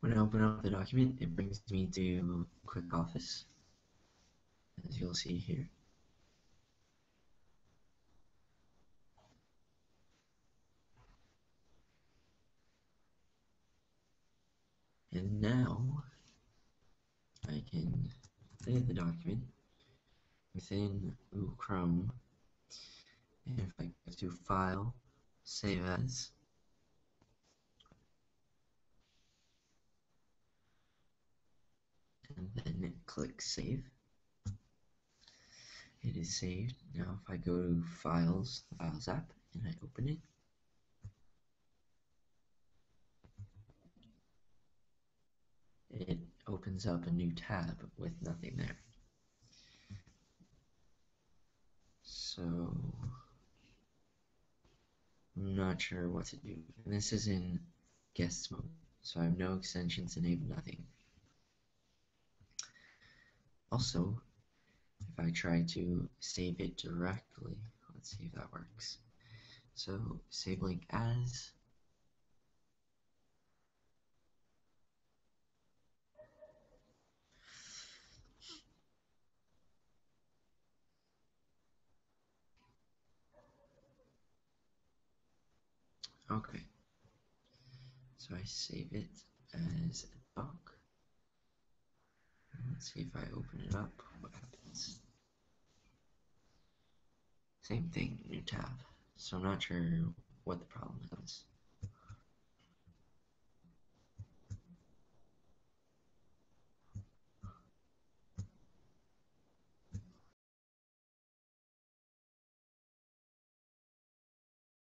When I open up the document, it brings me to QuickOffice, as you'll see here. And now I can save the document within Chrome. And if I go to File, Save As, and then click Save. It is saved. Now if I go to Files, Files app, and I open it, it opens up a new tab with nothing there. So I'm not sure what to do. And this is in guest mode, so I have no extensions enabled, nothing. Also, if I try to save it directly, let's see if that works. So save link as Okay. So I save it as a doc. Let's see if I open it up, what happens. Same thing, new tab. So I'm not sure what the problem is.